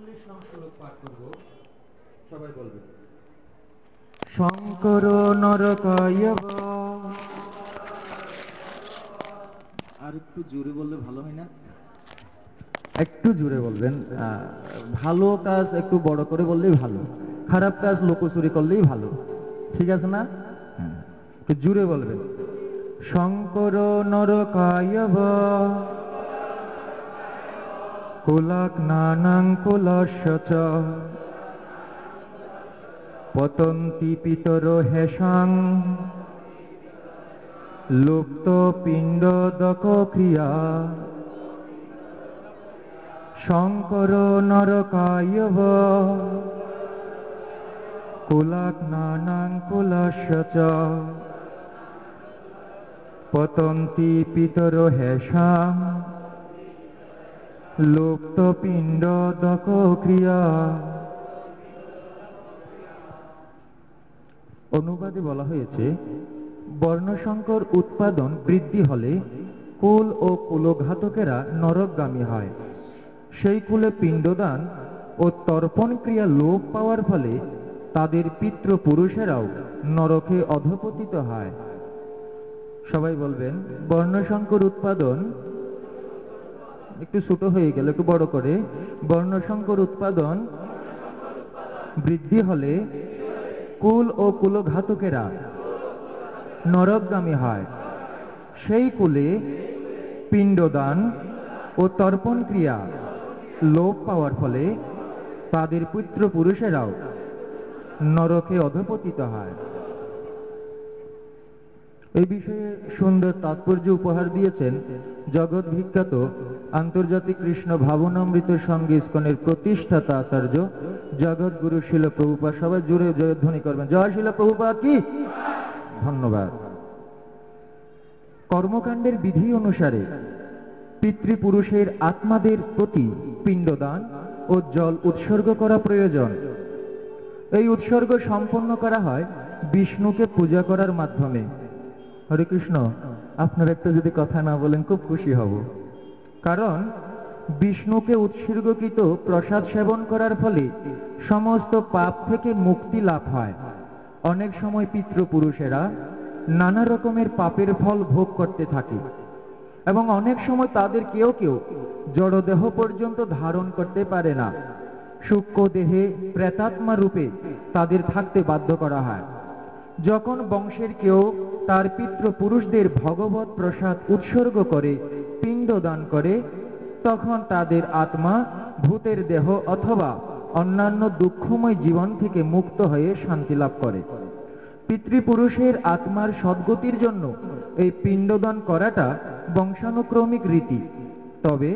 চল্লিশ নং শ্লোক পাঠ করব। সবাই বলবেন। শঙ্কর নরকায় আর একটু জোরে বললে ভালো হয় না? একটু জুড়ে বলবেন। ভালো কাজ একটু বড় করে বললেই ভালো। খারাপ কাজ লোকচুরি করলেই ভালো। ঠিক আছে না? হ্যাঁ, একটু জুড়ে বলবেন। শঙ্কর নরকায় কুলাক নানাং কুলস্য চ পতন্তি পিতর হেসাং। লুপ্ত পিণ্ড দক ক্রিয়া। শঙ্কর নরকায়ব। কুলাক নানাং কুলস্য চ পতন্তি পিতর হেসাং। লুপ্ত পিণ্ড দক ক্রিয়া। অনুবাদে বলা হয়েছে বর্ণসংকর উৎপাদন বৃদ্ধি হলে কুল ও কুলঘাতকেরা নরকগামী হয়। সেই কুলে পিণ্ডদান ও তর্পণ ক্রিয়া লোপ পাওয়ার ফলে তাদের পিতৃপুরুষেরাও নরকে অধপতিত হয়। সবাই বলবেন বর্ণসংকর উৎপাদন একটু ছোট হয়ে গেল, একটু বড় করে। বর্ণসংকর উৎপাদন বৃদ্ধি হলে কুল ও কুলঘাতকেরা নরকগামী হয়। সেই কুলে পিণ্ডদান ও তর্পণ ক্রিয়া লোপ পাওয়ার ফলে তাদের পুত্র পুরুষেরাও নরকে অধপতিত হয়। এই বিষয়ে সুন্দর তাৎপর্য উপহার দিয়েছেন জগৎ বিখ্যাত আন্তর্জাতিক কৃষ্ণ ভাবনামৃত সঙ্গে ইস্কনের প্রতিষ্ঠাতা আচার্য জগৎ গুরু শিল প্রভুপা সবাই জুড়ে জয়ধ্বনি করবেন। জয় শিল প্রভুপা কি? ধন্যবাদ। কর্মকাণ্ডের বিধি অনুসারে পিতৃপুরুষের আত্মাদের প্রতি পিণ্ডদান ও জল উৎসর্গ করা প্রয়োজন। এই উৎসর্গ সম্পন্ন করা হয় বিষ্ণুকে পূজা করার মাধ্যমে। হরে কৃষ্ণ। আপনারা একটু যদি কথা না বলেন, খুব খুশি হব। কারণ, বিষ্ণুকে উৎসর্গকৃত প্রসাদ সেবন করার ফলে সমস্ত পাপ থেকে মুক্তি লাভ হয়। অনেক সময় পিতৃপুরুষেরা নানা রকমের পাপের ফল ভোগ করতে থাকে এবং অনেক সময় তাদের কেউ কেউ জড়দেহ পর্যন্ত ধারণ করতে পারে না। সূক্ষ্ম দেহে প্রেতাত্মা রূপে তাদের থাকতে বাধ্য করা হয়। যখন বংশের কেউ তার পিতৃপুরুষদের ভগবত প্রসাদ উৎসর্গ করে পিণ্ড দান করে, তখন তাদের আত্মা ভূতের দেহ অথবা অন্যান্য দুঃখময় জীবন থেকে মুক্ত হয়ে শান্তি লাভ করে। পিতৃপুরুষের আত্মার সদ্গতির জন্য এই পিণ্ডদান করাটা বংশানুক্রমিক রীতি। তবে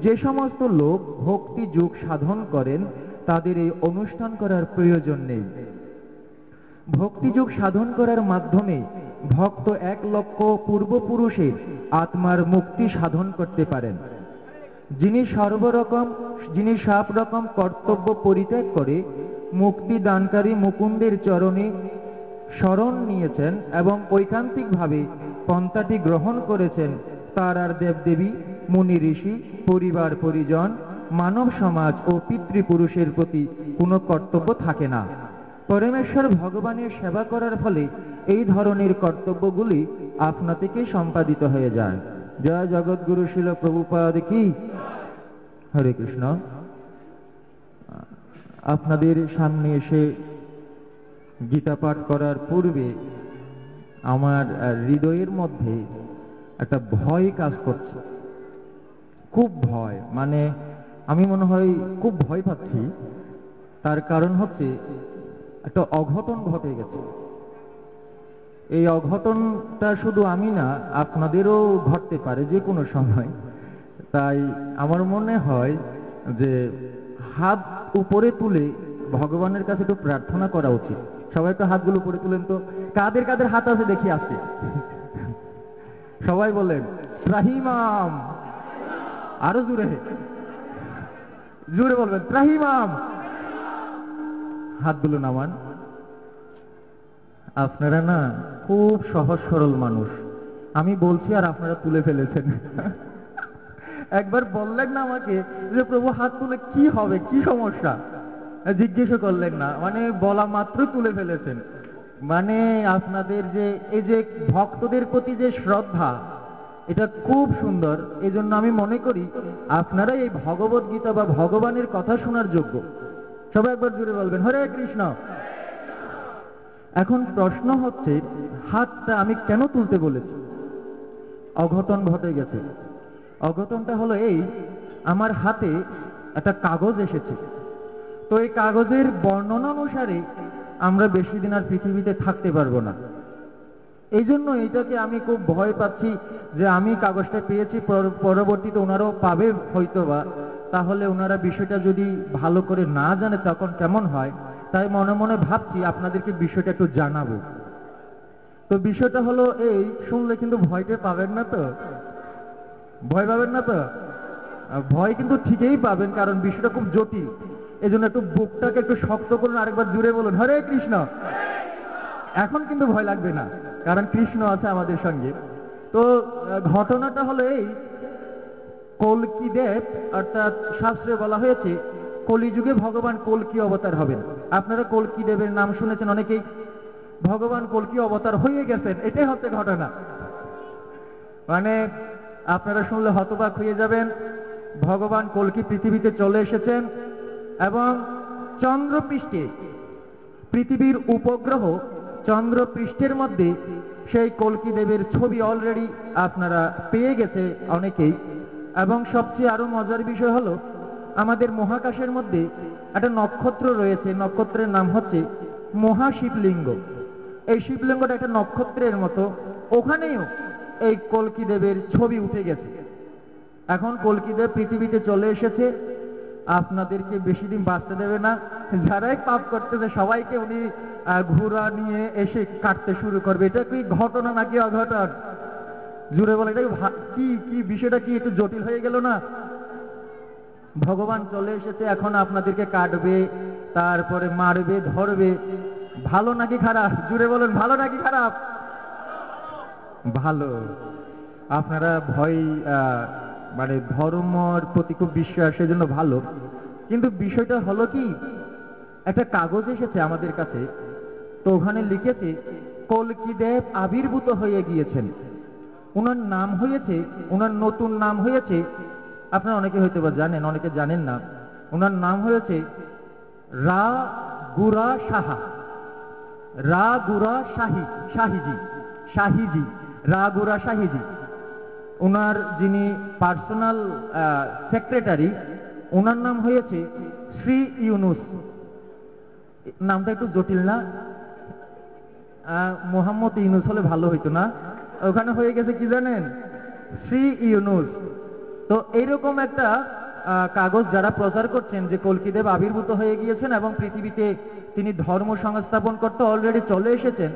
যে সমস্ত লোক ভক্তি যোগ সাধন করেন, তাদের এই অনুষ্ঠান করার প্রয়োজন নেই। ভক্তিযুগ সাধন করার মাধ্যমে ভক্ত এক লক্ষ পূর্বপুরুষের আত্মার মুক্তি সাধন করতে পারেন। যিনি সর্বরকম, যিনি সব রকম কর্তব্য পরিত্যাগ করে মুক্তি দানকারী মুকুন্দের চরণে শরণ নিয়েছেন এবং ঐকান্তিকভাবে পন্থাটি গ্রহণ করেছেন, তার আর দেবদেবী, মুনি ঋষি, পরিবার পরিজন, মানব সমাজ ও পিতৃপুরুষের প্রতি কোনো কর্তব্য থাকে না। পরমেশ্বর ভগবানের সেবা করার ফলে এই ধরনের কর্তব্যগুলি আপনা থেকে সম্পাদিত হয়ে যায়। জয় জগৎগুরু শিল প্রভুপাদ কি? হরে কৃষ্ণ। আপনাদের সামনে এসে গীতা পাঠ করার পূর্বে আমার হৃদয়ের মধ্যে একটা ভয় কাজ করছে। খুব ভয় মানে আমি মনে হয় খুব ভয় পাচ্ছি। তার কারণ হচ্ছে একটা অঘটন ঘটে গেছে। এই অঘটনটা শুধু আমি না, আপনাদেরও ঘটতে পারে যে কোনো সময়। তাই আমার মনে হয় যে হাত উপরে তুলে ভগবানের কাছে একটু প্রার্থনা করা উচিত। সবাই একটু হাতগুলো উপরে তুলেন তো। কাদের কাদের হাত আছে দেখি আজকে। সবাই বলেন, ত্রাহিমাম। আরও জুড়ে জুড়ে বলবেন, ত্রাহিমাম। হাতগুলো নামান আপনারা না খুব সহজ সরল মানুষ। আমি বলছি আর আপনারা তুলে ফেলেছেন। একবার বললেন না আমাকে যে, প্রভু, হাত তুলে কি হবে? কি সমস্যা? জিজ্ঞেসও করলেন না। মানে বলা মাত্র তুলে ফেলেছেন। মানে আপনাদের যে, এই যে ভক্তদের প্রতি যে শ্রদ্ধা, এটা খুব সুন্দর। এই জন্য আমি মনে করি আপনারা এই ভগবত গীতা বা ভগবানের কথা শোনার যোগ্য। সবাই একবার জুড়ে বলবেন, হরে কৃষ্ণ। এখন প্রশ্ন হচ্ছে, হাতটা আমি কেন তুলতে বলেছি? অঘটন ঘটে গেছে। অঘটনটা হলো এই, আমার হাতে একটা কাগজ এসেছে। তো এই কাগজের বর্ণনা অনুসারে আমরা বেশি দিন আর পৃথিবীতে থাকতে পারব না। এই জন্য এইটাকে আমি খুব ভয় পাচ্ছি যে আমি কাগজটা পেয়েছি, পর- পরবর্তীতে ওনারাও পাবে হয়তোবা। তাহলে ওনারা বিষয়টা যদি ভালো করে না জানে তখন কেমন হয়? তাই মনে মনে ভাবছি আপনাদেরকে বিষয়টা একটু জানাব। তো বিষয়টা হলো এই, শুনলে কিন্তু ভয়টা পাবেন না তো? ভয় পাবেন না তো? ভয় কিন্তু ঠিকই পাবেন, কারণ বিষয়টা খুব জটিল। এই জন্য একটু বুকটাকে একটু শক্ত করুন, আরেকবার জুড়ে বলুন, হরে কৃষ্ণ! এখন কিন্তু ভয় লাগবে না, কারণ কৃষ্ণ আছে আমাদের সঙ্গে। তো ঘটনাটা হলো এই কলকি দেব অর্থাৎ শাস্ত্রে বলা হয়েছে, কলিযুগে ভগবান কলকি অবতার হবেন। আপনারা কলকি দেবের নাম শুনেছেন অনেকেই। ভগবান কলকি অবতার হয়ে গেছেন, এটাই হচ্ছে ঘটনা। মানে আপনারা শুনলে হতবাক হয়ে যাবেন, ভগবান কলকি পৃথিবীতে চলে এসেছেন এবং চন্দ্রপৃষ্ঠে, পৃথিবীর উপগ্রহ চন্দ্রপৃষ্ঠের মধ্যে সেই কলকি দেবের ছবি অলরেডি আপনারা পেয়ে গেছে অনেকেই। এবং সবচেয়ে আরও মজার বিষয় হলো, আমাদের মহাকাশের মধ্যে একটা নক্ষত্র রয়েছে। নক্ষত্রের নাম হচ্ছে মহাশিবলিঙ্গ। এই শিবলিঙ্গটা একটা নক্ষত্রের মতো। ওখানেও এই কলকি দেবের ছবি উঠে গেছে। এখন কলকিদেব পৃথিবীতে চলে এসেছে। আপনাদেরকে বেশি দিন বাঁচতে দেবে না। যারাই পাপ করতেছে, সবাইকে উনি ঘোড়া নিয়ে এসে কাটতে শুরু করবে। এটা কি ঘটনা নাকি অঘটন? জুড়ে বলে কি কি বিষয়টা কি একটু জটিল হয়ে গেল না? ভগবান চলে এসেছে, এখন আপনাদেরকে কাটবে, তারপরে মারবে, ধরবে। ভালো নাকি খারাপ? জুড়ে বলেন, ভালো নাকি খারাপ? ভালো। আপনারা ভয় মানে ধর্মর প্রতি খুব বিশ্বাস সেজন্য ভালো। কিন্তু বিষয়টা হলো কি, একটা কাগজ এসেছে আমাদের কাছে, তো ওখানে লিখেছে কলকি দেব আবির্ভূত হয়ে গিয়েছেন। ওনার নাম হয়েছে ওনার নতুন নাম হয়েছে। আপনারা অনেকে হয়তো বা জানেন, অনেকে জানেন না। ওনার নাম হয়েছে রা গুরা সাহা। রা গুরা শাহি, শাহিজি শাহিজি রা গুরা শাহিজি। ওনার যিনি পার্সোনাল সেক্রেটারি ওনার নাম হয়েছে শ্রী ইউনুস। নামটা একটু জটিল না? মোহাম্মদ ইউনুস হলে ভালো হইতো না। ওখানে হয়ে গেছে কি জানেন? শ্রী ইউনুস। তো এইরকম একটা কাগজ যারা প্রচার করছেন যে কলকিদেব আবির্ভূত হয়ে গিয়েছেন এবং পৃথিবীতে তিনি ধর্ম সংস্থাপন করতে অলরেডি চলে এসেছেন,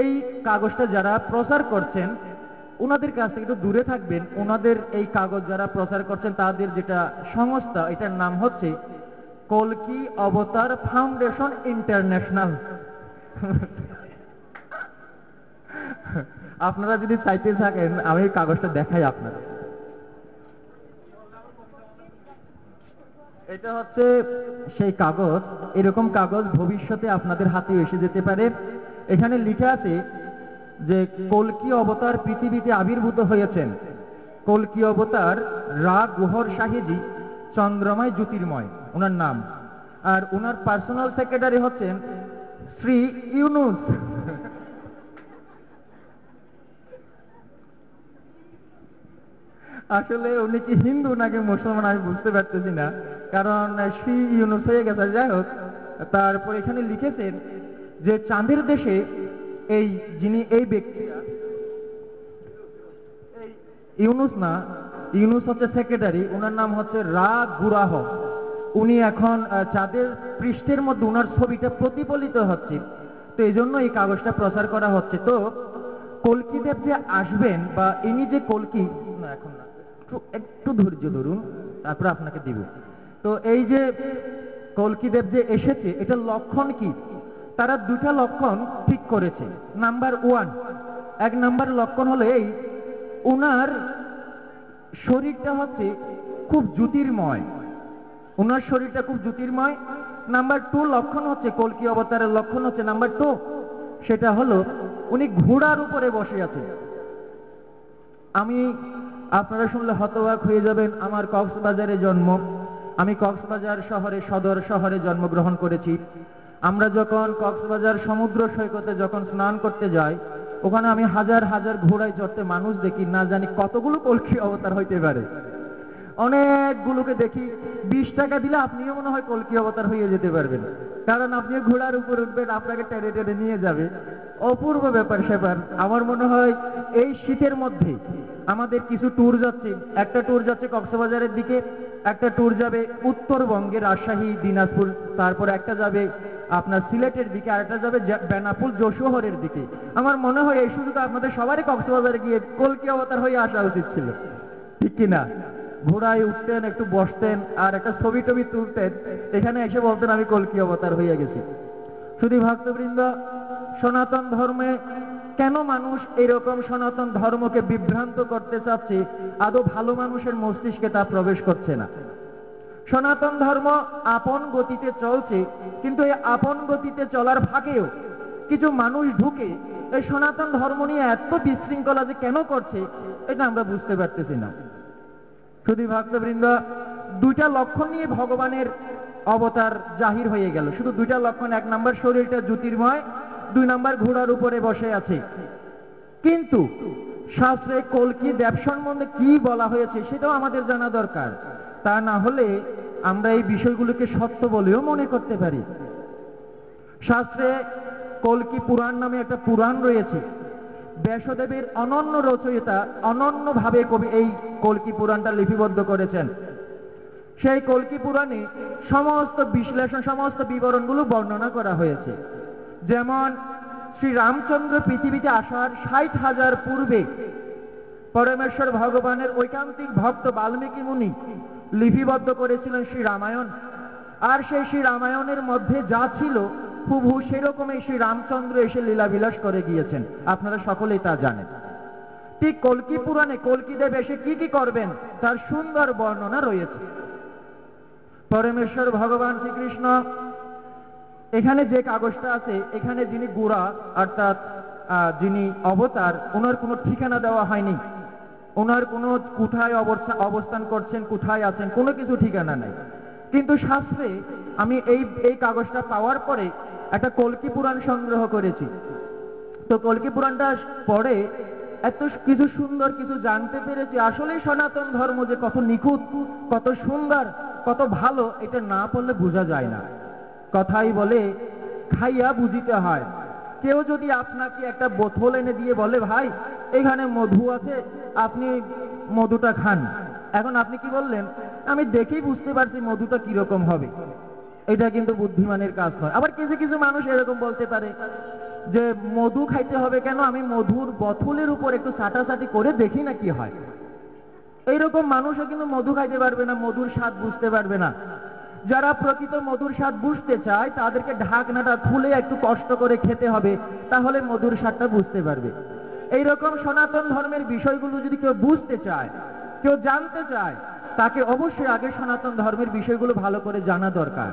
এই কাগজটা যারা প্রচার করছেন ওনাদের কাছ থেকে একটু দূরে থাকবেন। ওনাদের এই কাগজ যারা প্রচার করছেন, তাদের যেটা সংস্থা, এটার নাম হচ্ছে কলকি অবতার ফাউন্ডেশন ইন্টারন্যাশনাল। আপনারা যদি চাইতে থাকেন, আমি কাগজটা দেখাই আপনাদের। এটা হচ্ছে সেই কাগজ। এরকম কাগজ ভবিষ্যতে আপনাদের হাতে এসে যেতে পারে। এখানে লিখে আছে যে, কলকি অবতার পৃথিবীতে আবির্ভূত হয়েছেন। কলকি অবতার রা গুহর শাহিজি চন্দ্রময় জ্যোতির্ময়, ওনার নাম। আর ওনার পার্সোনাল সেক্রেটারি হচ্ছেন শ্রী ইউনুস। আসলে উনি কি হিন্দু নাকি মুসলমান আমি বুঝতে পারতেছি না। কারণ শ্রী ইউনুস হয়ে গেছে, যাই হোক, তারপর এখানে লিখেছেন যে চাঁদের দেশে এই যিনি এই ব্যক্তিরা এই ইউনুস না, ইউনুস হচ্ছে সেক্রেটারি ওনার নাম হচ্ছে রা গুরাহ। উনি এখন চাঁদের পৃষ্ঠের মধ্যে ওনার ছবিটা প্রতিফলিত হচ্ছে। তো এই জন্য এই কাগজটা প্রচার করা হচ্ছে। তো কলকিদেব যে আসবেন বা ইনি যে কলকি, না, এখন না। একটু একটু ধৈর্য ধরুন, তারপর আপনাকে দিব। তো এই যে কলকিদেব যে এসেছে, এটা লক্ষণ কি? তারা দুটা লক্ষণ ঠিক করেছে। নাম্বার ওয়ান, এক নাম্বার লক্ষণ হলো এই, উনার শরীরটা হচ্ছে খুব জ্যোতির্ময়। ওনার শরীরটা খুব জ্যোতির্ময়। নাম্বার টু লক্ষণ হচ্ছে, কলকি অবতারের লক্ষণ হচ্ছে নাম্বার টু, সেটা হলো উনি ঘোড়ার উপরে বসে আছেন। আমি আপনারা শুনলে হতবাক হয়ে যাবেন, আমার কক্সবাজারে জন্ম। আমি কক্সবাজার শহরে, সদর শহরে জন্মগ্রহণ করেছি। আমরা যখন কক্সবাজার সমুদ্র সৈকতে যখন স্নান করতে যাই, ওখানে আমি হাজার হাজার ঘোড়ায় চড়তে মানুষ দেখি, না জানি কতগুলো কলকি অবতার হইতে পারে। অনেকগুলোকে দেখি, বিশ টাকা দিলে আপনিও মনে হয় কলকি অবতার হয়ে যেতে পারবেন। কারণ আপনি ঘোড়ার উপর উঠবেন, আপনাকে টেনে টেনে নিয়ে যাবে। অপূর্ব ব্যাপার স্যাপার আমার মনে হয় এই শীতের মধ্যে আমাদের কিছু ট্যুর যাচ্ছে। একটা ট্যুর যাচ্ছে কক্সবাজারের দিকে, একটা ট্যুর যাবে উত্তরবঙ্গে রাজশাহী, দিনাজপুর, তারপর একটা যাবে আপনার সিলেটের দিকে, আর একটা যাবে বেনাপুল যশোহরের দিকে। আমার মনে হয় এই সুযোগে আপনাদের সবারই কক্সবাজারে গিয়ে কলকি অবতার হয়ে আসা উচিত ছিল। ঠিক কিনা? ঘোড়ায় উঠতেন, একটু বসতেন, আর একটা ছবি টবি তুলতেন। এখানে এসে বলতেন, আমি কলকি অবতার হইয়া গেছি। শুধু ভক্তবৃন্দ সনাতন ধর্মে কেন মানুষ এরকম সনাতন ধর্মকে বিভ্রান্ত করতে চাচ্ছে? আদৌ ভালো মানুষের মস্তিষ্কে তা প্রবেশ করছে না। সনাতন ধর্ম আপন গতিতে চলছে, কিন্তু এই আপন গতিতে চলার ফাঁকেও কিছু মানুষ ঢুকে এই সনাতন ধর্ম নিয়ে এত বিশৃঙ্খলা যে কেন করছে, এটা আমরা বুঝতে পারতেছি না। শুধু ভক্তবৃন্দ, দুইটা লক্ষণ নিয়ে ভগবানের অবতার জাহির হয়ে গেল। শুধু দুইটা লক্ষণ, এক নাম্বার শরীরটা জ্যোতির্ময় দুই নাম্বার ঘোড়ার উপরে বসে আছে। কিন্তু শাস্ত্রে কলকি দেব সম্বন্ধে কি বলা হয়েছে সেটাও আমাদের জানা দরকার। তা না হলে আমরা এই বিষয়গুলোকে সত্য বলেও মনে করতে পারি। শাস্ত্রে কলকি পুরাণ নামে একটা পুরাণ রয়েছে। ব্যাসদেবের অনন্য রচয়িতা অনন্যভাবে কবি এই কলকি পুরাণটা লিপিবদ্ধ করেছেন। সেই কলকি পুরাণে সমস্ত বিশ্লেষণ, সমস্ত বিবরণগুলো বর্ণনা করা হয়েছে। যেমন শ্রী রামচন্দ্র পৃথিবীতে আসার ষাট হাজার পূর্বে পরমেশ্বর ভগবানের ঐকান্তিক ভক্ত বাল্মীকি মুনি লিপিবদ্ধ করেছিলেন শ্রী রামায়ণ আর সেই শ্রী রামায়ণের মধ্যে যা ছিল, হুবহু সেরকমই শ্রী রামচন্দ্র এসে লীলাবিলাস করে গিয়েছেন। আপনারা সকলেই তা জানেন। ঠিক কলকি পুরাণে কলকিদেব এসে কি কি করবেন, তার সুন্দর বর্ণনা রয়েছে। পরমেশ্বর ভগবান শ্রীকৃষ্ণ এখানে যে কাগজটা আছে, এখানে যিনি গুড়া অর্থাৎ যিনি অবতার, ওনার কোনো ঠিকানা দেওয়া হয়নি। ওনার কোনো কোথায় অবস্থা- অবস্থান করছেন, কোথায় আছেন, কোনো কিছু ঠিকানা নাই। কিন্তু শাস্ত্রে আমি এই এই কাগজটা পাওয়ার পরে একটা কলকি পুরাণ সংগ্রহ করেছি। তো কলকি পুরাণটা পড়ে এত কিছু সুন্দর কিছু জানতে পেরেছি। আসলে সনাতন ধর্ম যে কত নিখুঁত, কত সুন্দর, কত ভালো, এটা না পড়লে বোঝা যায় না। কথাই বলে, খাইয়া বুঝিতে হয়। কেউ যদি আপনাকে একটা বোতল এনে দিয়ে বলে, ভাই, এখানে মধু আছে, আপনি মধুটা খান। এখন আপনি কি বললেন? আমি দেখেই বুঝতে পারছি মধুটা কীরকম হবে। এটা কিন্তু বুদ্ধিমানের কাজ নয়। আবার কিছু কিছু মানুষ এরকম বলতে পারে যে, মধু খাইতে হবে কেন? আমি মধুর বথলের উপর একটু সাটাসাটি করে দেখি না কি হয়। এইরকম মানুষও কিন্তু মধু খাইতে পারবে না, মধুর স্বাদ বুঝতে পারবে না। যারা প্রকৃত মধুর স্বাদ বুঝতে চায়, তাদেরকে ঢাকনাটা খুলে একটু কষ্ট করে খেতে হবে, তাহলে মধুর স্বাদটা বুঝতে পারবে। এইরকম সনাতন ধর্মের বিষয়গুলো যদি কেউ বুঝতে চায়, কেউ জানতে চায়, তাকে অবশ্যই আগে সনাতন ধর্মের বিষয়গুলো ভালো করে জানা দরকার।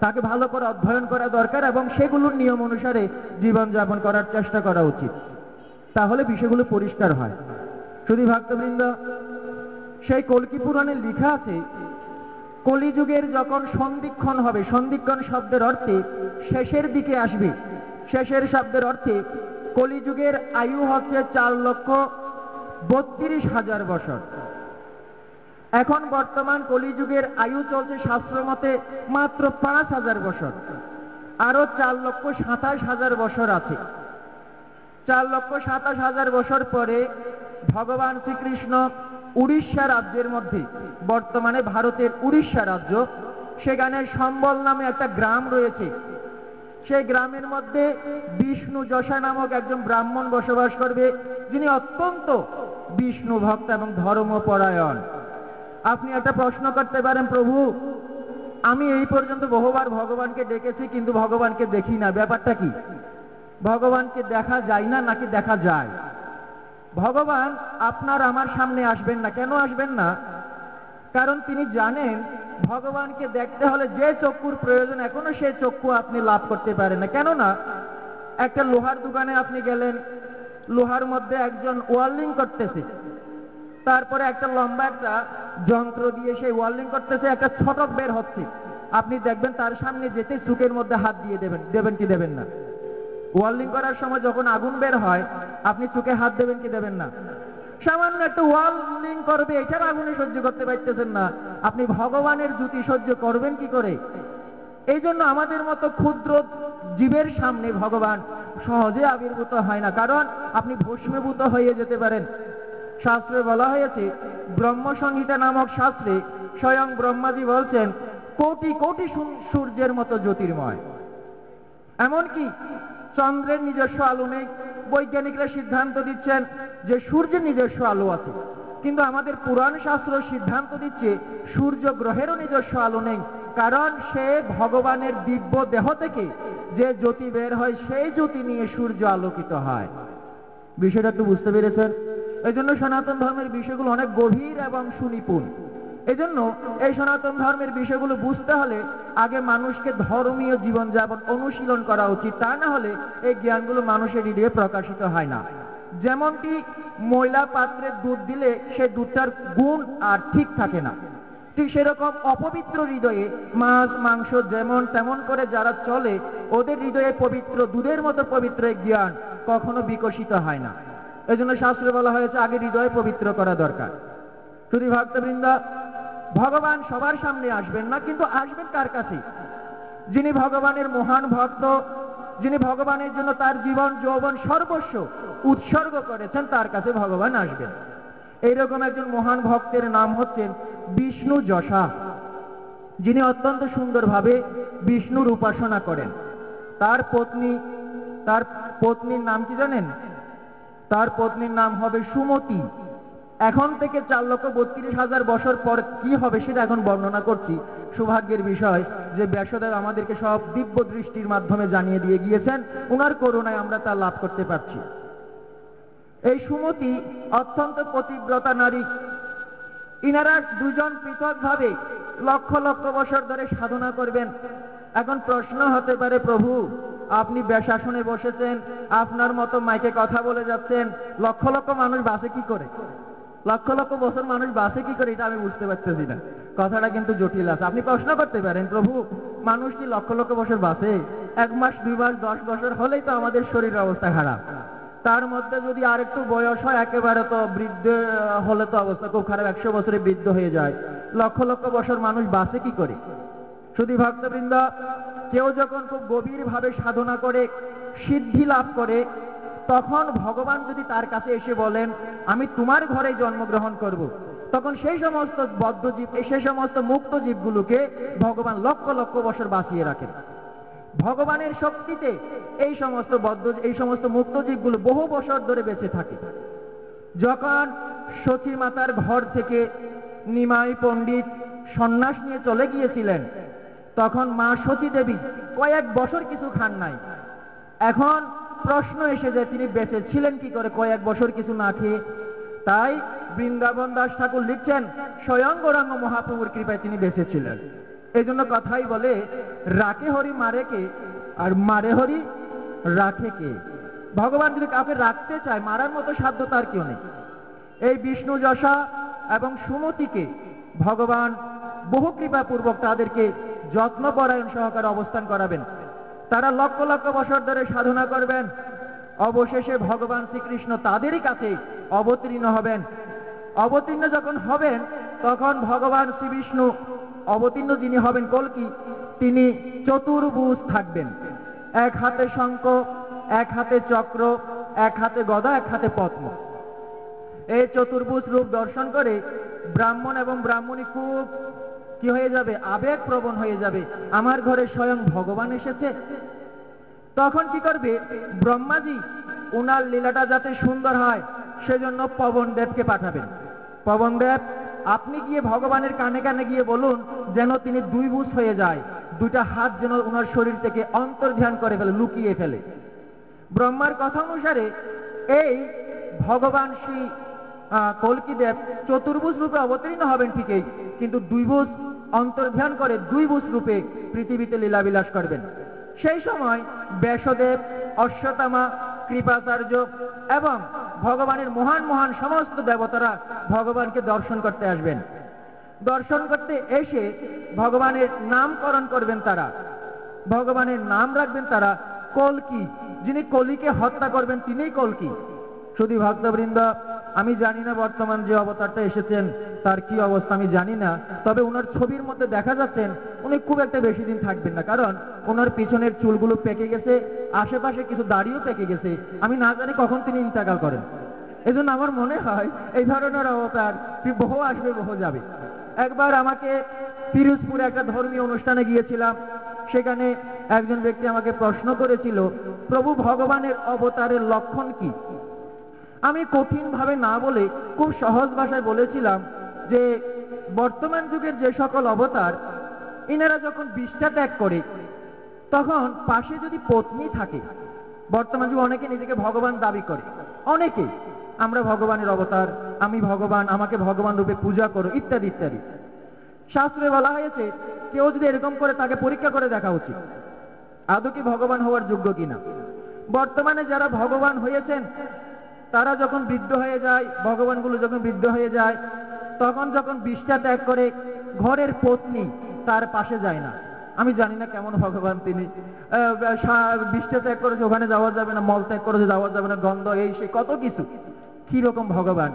তাকে ভালো করে অধ্যয়ন করা দরকার এবং সেগুলোর নিয়ম অনুসারে জীবনযাপন করার চেষ্টা করা উচিত। তাহলে বিষয়গুলো পরিষ্কার হয়। শুধু ভক্তবৃন্দ, সেই কলকি পুরাণে লেখা আছে কলিযুগের যখন সন্ধিক্ষণ হবে, সন্ধিক্ষণ শব্দের অর্থে শেষের দিকে আসবে। শেষের শব্দের অর্থে কলিযুগের আয়ু হচ্ছে চার লক্ষ বত্রিশ হাজার বছর। এখন বর্তমান কলিযুগের আয়ু চলছে শাস্ত্র মতে মাত্র পাঁচ হাজার বছর। আরও চার লক্ষ সাতাশ হাজার বছর আছে। চার লক্ষ সাতাশ হাজার বছর পরে ভগবান শ্রীকৃষ্ণ উড়িষ্যা রাজ্যের মধ্যে। বর্তমানে ভারতের উড়িষ্যা রাজ্য, সেখানে সম্বল নামে একটা গ্রাম রয়েছে। সেই গ্রামের মধ্যে বিষ্ণু যশা নামক একজন ব্রাহ্মণ বসবাস করবে, যিনি অত্যন্ত বিষ্ণু ভক্ত এবং ধর্মপরায়ণ। আপনি একটা প্রশ্ন করতে পারেন, প্রভু, আমি এই পর্যন্ত বহুবার ভগবানকে ডেকেছি, কিন্তু ভগবানকে দেখি না। ব্যাপারটা কি? ভগবানকে দেখা যায় না নাকি দেখা যায়? ভগবান আপনার আমার সামনে আসবেন না। কেন আসবেন না? কারণ তিনি জানেন, ভগবানকে দেখতে হলে যে চক্ষুর প্রয়োজন, এখনও সেই চক্ষু আপনি লাভ করতে পারেন না। কেননা একটা লোহার দোকানে আপনি গেলেন, লোহার মধ্যে একজন ওয়ার্লিং করতেছে। তারপরে একটা লম্বা একটা যন্ত্র দিয়ে সেই ওয়ার্লিং করতেছে, একটা ছটক বের হচ্ছে। আপনি দেখবেন তার সামনে যেতে সুকের মধ্যে হাত দিয়ে দেবেন দেবেন কি দেবেন না? ওয়ার্লিং করার সময় যখন আগুন বের হয়, আপনি চোখে হাত দেবেন কি দেবেন না? সামান্য একটা ওয়ার্লিং করবে, এটার আগুনে সহ্য করতে পারতেছেন না। আপনি ভগবানের জ্যোতি সহ্য করবেন কি করে? এই জন্য আমাদের মতো ক্ষুদ্র জীবের সামনে ভগবান সহজে আবির্ভূত হয় না। কারণ আপনি ভস্মীভূত হয়ে যেতে পারেন। শাস্ত্রে বলা হয়েছে ব্রহ্ম সংহিতা নামক শাস্ত্রে স্বয়ং ব্রহ্মাজি বলছেন, কোটি কোটি সূর্যের মতো জ্যোতির্ময়। এমনকি চন্দ্রের নিজস্ব আলো নেই। বৈজ্ঞানিকরা সিদ্ধান্ত দিচ্ছেন যে সূর্যের নিজস্ব আলো আছে। কিন্তু আমাদের পুরাণ শাস্ত্র সিদ্ধান্ত দিচ্ছে সূর্য গ্রহেরও নিজস্ব আলো নেই। কারণ সে ভগবানের দিব্য দেহ থেকে যে জ্যোতি বের হয়, সেই জ্যোতি নিয়ে সূর্য আলোকিত হয়। বিষয়টা একটু বুঝতে পেরেছেন? এই জন্য সনাতন ধর্মের বিষয়গুলো অনেক গভীর এবং সুনিপুণ। এজন্য এই সনাতন ধর্মের বিষয়গুলো বুঝতে হলে আগে মানুষকে ধর্মীয় জীবনযাপন অনুশীলন করা উচিত। তা না হলে এই জ্ঞানগুলো মানুষের হৃদয়ে প্রকাশিত হয় না। যেমনটি ময়লা পাত্রে দুধ দিলে সে দুধটার গুণ আর ঠিক থাকে না। ঠিক সেরকম অপবিত্র হৃদয়ে মাছ, মাংস যেমন তেমন করে যারা চলে, ওদের হৃদয়ে পবিত্র দুধের মতো পবিত্র জ্ঞান কখনো বিকশিত হয় না। এই জন্য শাস্ত্রে বলা হয়েছে, আগে হৃদয় পবিত্র করা দরকার। শুধু ভক্তবৃন্দ ভগবান সবার সামনে আসবেন না, কিন্তু আসবেন কার কাছে? যিনি ভগবানের মহান ভক্ত, যিনি ভগবানের জন্য তার জীবন, যৌবন সর্বস্ব উৎসর্গ করেছেন, তার কাছে ভগবান আসবেন। এইরকম একজন মহান ভক্তের নাম হচ্ছেন বিষ্ণু যশা। যিনি অত্যন্ত সুন্দরভাবে বিষ্ণুর উপাসনা করেন। তার পত্নী, তার পত্নীর নাম কি জানেন? তার পত্নীর নাম হবে সুমতি। এখন থেকে চার লক্ষ বত্রিশ হাজার বছর পর কি হবে সেটা এখন বর্ণনা করছি। সৌভাগ্যের বিষয় যে ব্যাসদেব আমাদেরকে সব দিব্য দৃষ্টির মাধ্যমে জানিয়ে দিয়ে গিয়েছেন, উনার করুণায় আমরা তা লাভ করতে পারছি। এই সুমতি অত্যন্ত পতিব্রতা নারী। ইনারা দুজন পৃথকভাবে লক্ষ লক্ষ বছর ধরে সাধনা করবেন। এখন প্রশ্ন হতে পারে, প্রভু, আপনি বেশাসনে বসেছেন, আপনার মতো মাইকে কথা বলে যাচ্ছেন, লক্ষ লক্ষ মানুষ বাসে কি করে? লক্ষ লক্ষ বছর মানুষ বাসে কি করে, এটা আমি বুঝতে পারতেছি না। কথাটা কিন্তু জটিল আছে। আপনি প্রশ্ন করতে পারেন, প্রভু, মানুষ কি লক্ষ লক্ষ বছর বাসে এক মাস, দুই মাস, দশ বছর হলেই তো আমাদের শরীরের অবস্থা খারাপ। তার মধ্যে যদি আর একটু বয়স হয়, একেবারে তো বৃদ্ধ হলে তো অবস্থা খুব খারাপ, একশো বছরে বৃদ্ধ হয়ে যায়। লক্ষ লক্ষ বছর মানুষ বাসে কি করে? শুধু ভক্তবৃন্দ, কেউ যখন খুব গভীর ভাবে সাধনা করে, সিদ্ধি লাভ করে তখন ভগবান যদি তার কাছে এসে বলেন, আমি তোমার ঘরে জন্মগ্রহণ করব। তখন সেই সমস্ত বদ্ধ জীব, সেই সমস্ত মুক্ত জীবগুলোকে ভগবান লক্ষ লক্ষ বছর বাঁচিয়ে রাখেন। ভগবানের শক্তিতে এই সমস্ত বদ্ধ, এই সমস্ত মুক্ত জীবগুলো বহু বছর ধরে বেঁচে থাকে। যখন সচী মাতার ঘর থেকে নিমাই পণ্ডিত সন্ন্যাস নিয়ে চলে গিয়েছিলেন, তখন মা সচী দেবী কয়েক বছর কিছু খান নাই। এখন প্রশ্ন এসে যায় তিনি বেঁচে ছিলেন কি করে, কয়েক বছর কিছু না খেয়ে। তাই বৃন্দাবন দাস ঠাকুর লিখছেন, স্বয়ং গৌরাঙ্গ মহাপ্রভুর কৃপায় তিনি বেঁচে ছিলেন এই জন্য কথাই বলে, রাখে হরি মারে কে, আর মারে হরি রাখে কে। ভগবান যদি কাউকে রাখতে চায়, মারার মতো সাধ্য তার কেউ নেই। এই বিষ্ণু যশা এবং সুমতিকে ভগবান বহু কৃপাপূর্বক তাদেরকে যত্নপরায়ণ সহকারে অবস্থান করাবেন। তারা লক্ষ লক্ষ বছর ধরে সাধনা করবেন। অবশেষে ভগবান শ্রীকৃষ্ণ তাদেরই কাছে অবতীর্ণ হবেন। অবতীর্ণ যখন হবেন, তখন ভগবান শ্রী বিষ্ণু অবতীর্ণ যিনি হবেন কলকি, তিনি চতুর্ভুজ থাকবেন। এক হাতে শঙ্খ, এক হাতে চক্র, এক হাতে গদা, এক হাতে পদ্ম। এই চতুর্ভুজ রূপ দর্শন করে ব্রাহ্মণ এবং ব্রাহ্মণী খুব কি হয়ে যাবে? আবেগ প্রবণ হয়ে যাবে। আমার ঘরে স্বয়ং ভগবান এসেছে। তখন কি করবে? ব্রহ্মাজি, উনার লীলাটা যাতে সুন্দর হয়, সেজন্য পবন দেবকে পাঠাবেন। পবন দেব, আপনি গিয়ে ভগবানের কানে কানে গিয়ে বলুন, যেন তিনি দুই বুঝ হয়ে যায়। দুইটা হাত যেন ওনার শরীর থেকে অন্তর্ধ্যান করে ফেলে, লুকিয়ে ফেলে। ব্রহ্মার কথা অনুসারে এই ভগবান শ্রী কল্কিদেব চতুর্ভুজ রূপে অবতীর্ণ হবেন ঠিকই, কিন্তু দুই দুইভুজ অন্তর্ধান করে দুই ভুজ রূপে পৃথিবীতে লীলাবিলাস করবেন। সেই সময় ব্যাসদেব অশ্বতামা কৃপাচার্য এবং ভগবানের মহান মহান সমস্ত দেবতারা ভগবানকে দর্শন করতে আসবেন। দর্শন করতে এসে ভগবানের নামকরণ করবেন তারা। ভগবানের নাম রাখবেন তারা কলকি। যিনি কলিকে হত্যা করবেন, তিনিই কলকি। শুধু ভক্তবৃন্দ আমি জানি না বর্তমান যে অবতারটা এসেছেন, তার কি অবস্থা আমি জানি না। তবে ওনার ছবির মধ্যে দেখা যাচ্ছেন উনি খুব একটা বেশি দিন থাকবেন না। কারণ ওনার পিছনের চুলগুলো পেকে গেছে, আশেপাশে কিছু দাড়িও পেকে গেছে। আমি না জানি কখন তিনি ইন্তেকাল করেন। এজন্য আমার মনে হয় এই ধরনের অবতার বহু আসবে, বহু যাবে। একবার আমাকে ফিরোজপুরে একটা ধর্মীয় অনুষ্ঠানে গিয়েছিলাম। সেখানে একজন ব্যক্তি আমাকে প্রশ্ন করেছিল, প্রভু ভগবানের অবতারের লক্ষণ কি? আমি কঠিন ভাবে না বলে খুব সহজ ভাষায় বলেছিলাম যে বর্তমান যুগের যে সকল অবতার, ইনারা যখন বিষ্ঠা ত্যাগ করে, তখন পাশে যদি পত্নী থাকে, বর্তমান যুগে অনেকে নিজেকে ভগবান দাবি করে। অনেকে, আমরা ভগবানের অবতার, আমি ভগবান, আমাকে ভগবান রূপে পূজা করো, ইত্যাদি ইত্যাদি। শাস্ত্রে বলা হয়েছে, কেউ যদি এরকম করে তাকে পরীক্ষা করে দেখা উচিত। আদৌ কি ভগবান হওয়ার যোগ্য কিনা? বর্তমানে যারা ভগবান হয়েছেন তারা যখন বৃদ্ধ হয়ে যায়, ভগবানগুলো যখন বৃদ্ধ হয়ে যায়, তখন যখন বিষ্ঠা ত্যাগ করে ঘরের পত্নী তার পাশে যায় না। আমি জানি না কেমন ভগবান তিনি। বিষ্ঠা ত্যাগ করেছে, ওখানে যাওয়া যাবে না, মল ত্যাগ করেছে, যাওয়া যাবে না, গন্ধ, এই সে কত কিছু। কি রকম ভগবান।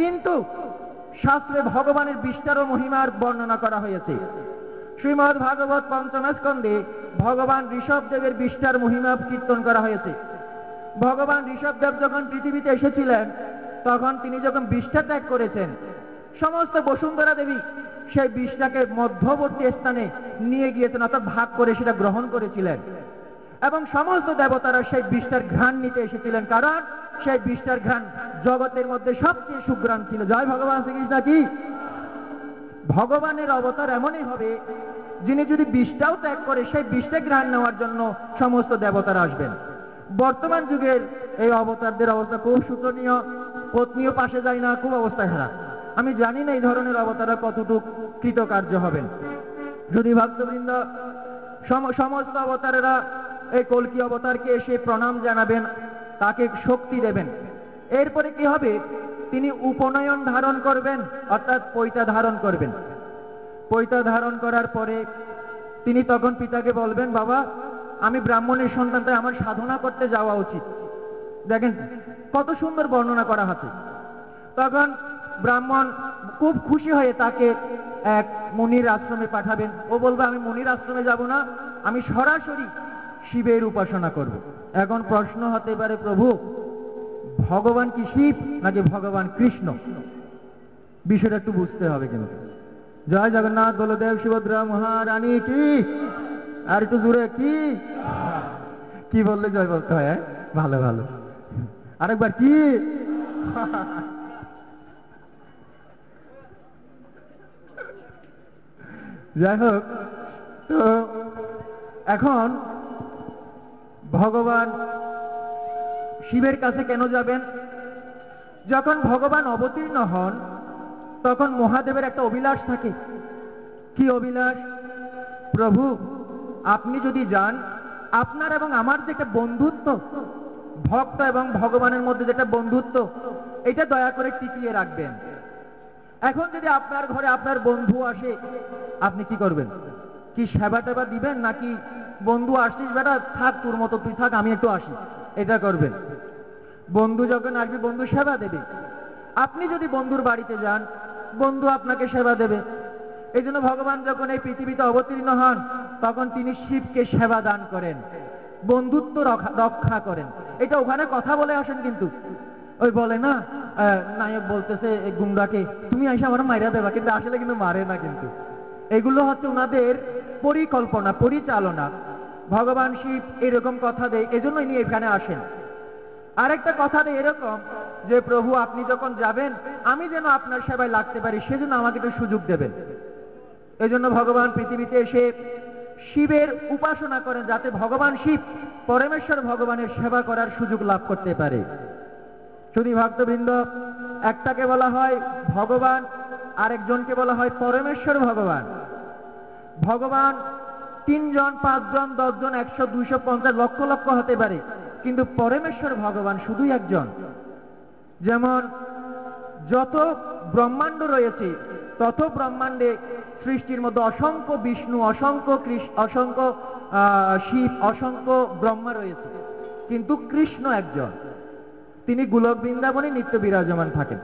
কিন্তু শাস্ত্রে ভগবানের বিষ্ঠার ও মহিমার বর্ণনা করা হয়েছে। শ্রীমদ ভাগবত পঞ্চম স্কন্ধে ভগবান ঋষভ দেবের বিষ্ঠার মহিমা কীর্তন করা হয়েছে। ভগবান ঋষভদেব যখন পৃথিবীতে এসেছিলেন, তখন তিনি যখন বিষ্ঠা ত্যাগ করেছেন, সমস্ত বসুন্ধরা দেবী সেই বিষটাকে মধ্যবর্তী স্থানে নিয়ে গিয়েছেন, অর্থাৎ ভাগ করে সেটা গ্রহণ করেছিলেন। এবং সমস্ত দেবতারা সেই বিষটার ঘ্রাণ নিতে এসেছিলেন, কারণ সেই বিষটার ঘ্রাণ জগতের মধ্যে সবচেয়ে সুঘ্রাণ ছিল। জয় ভগবান শ্রীকৃষ্ণ কি? ভগবানের অবতার এমনই হবে, যিনি যদি বিষটাও ত্যাগ করে, সেই বিষটা ঘ্রাণ নেওয়ার জন্য সমস্ত দেবতারা আসবেন। বর্তমান যুগের এই অবতারদের অবস্থা খুব শোচনীয়, পত্নীও পাশে যায় না, খুব অবস্থা খারাপ। আমি জানি না এই ধরনের অবতারা কতটুক কৃতকার্য হবেন। যদি ভক্তবৃন্দ সমস্ত অবতারেরা এই কলকি অবতারকে এসে প্রণাম জানাবেন, তাকে শক্তি দেবেন, এরপরে কি হবে? তিনি উপনয়ন ধারণ করবেন, অর্থাৎ পৈতা ধারণ করবেন। পৈতা ধারণ করার পরে তিনি তখন পিতাকে বলবেন, বাবা আমি ব্রাহ্মণের সন্তান, তাই আমার সাধনা করতে যাওয়া উচিত। দেখেন, কত সুন্দর বর্ণনা করা আছে। তখন ব্রাহ্মণ খুব খুশি হয়ে তাকে এক মুনির আশ্রমে পাঠাবেন। ও বলবে, আমি মুনির আশ্রমে যাব না, আমি সরাসরি শিবের উপাসনা করব। এখন প্রশ্ন হতে পারে, প্রভু, ভগবান কি শিব নাকি ভগবান কৃষ্ণ? বিষয়টা একটু বুঝতে হবে কিন্তু। জয় জগন্নাথ, বলদেব, সুভদ্রা, মহারানী, কি আর একটু জুড়ে কি? কি বললে জয় বলতে হয় হ্যাঁ? ভালো ভালো। আরেকবার, কি? যাই হোক, তো এখন ভগবান শিবের কাছে কেন যাবেন? যখন ভগবান অবতীর্ণ হন, তখন মহাদেবের একটা অভিলাষ থাকে। কি অভিলাষ? প্রভু আপনি যদি যান, আপনার এবং আমার যে একটা বন্ধুত্ব, ভক্ত এবং ভগবানের মধ্যে যেটা বন্ধুত্ব, এটা দয়া করে টিকিয়ে রাখবেন। এখন যদি আপনার ঘরে আপনার বন্ধু আসে, আপনি কি করবেন? কি সেবা টেবা দিবেন নাকি বন্ধু, আসছিস বেটা, থাক তোর মতো, তুই থাক, আমি একটু আসি। এটা করবেন। বন্ধু যখন আসবে, বন্ধু সেবা দেবে। আপনি যদি বন্ধুর বাড়িতে যান, বন্ধু আপনাকে সেবা দেবে। এই জন্য ভগবান যখন এই পৃথিবীতে অবতীর্ণ হন তখন তিনি শিবকে সেবা দান করেন, বন্ধুত্ব রক্ষা- করেন। এটা ওখানে কথা বলে আসেন কিন্তু। ওই বলে, না নায়ক বলতেছে গুন্ডাকে, তুমি এসে আমার মাইরা দেবা। কিন্তু আসলে কিন্তু মারে না কিন্তু। এগুলো হচ্ছে ওনাদের পরিকল্পনা, পরিচালনা। ভগবান শিব এরকম কথা দেয় এজন্য ইনি এখানে আসেন। আরেকটা কথা দেয় এরকম, যে প্রভু, আপনি যখন যাবেন, আমি যেন আপনার সেবায় লাগতে পারি, সেজন্য আমাকে একটু সুযোগ দেবেন। এই জন্য ভগবান পৃথিবীতে এসে শিবের উপাসনা করেন যাতে ভগবান শিব পরমেশ্বর ভগবানের সেবা করার সুযোগ লাভ করতে পারে। শুধু ভক্তবৃন্দ, একটাকে বলা হয় ভগবান, আরেকজনকে বলা হয় পরমেশ্বর ভগবান। ভগবান তিনজন, পাঁচজন, দশজন, একশো, দুইশো, পঞ্চাশ, লক্ষ লক্ষ হতে পারে, কিন্তু পরমেশ্বর ভগবান শুধুই একজন। যেমন, যত ব্রহ্মাণ্ড রয়েছে, তত ব্রহ্মাণ্ডে সৃষ্টির মধ্যে অসংখ্য বিষ্ণু, অসংখ্য অসংখ্য শিব, অসংখ্য ব্রহ্মা রয়েছে। কিন্তু কৃষ্ণ একজন। তিনি গোলক বৃন্দাবনে নিত্য বিরাজমান থাকেন।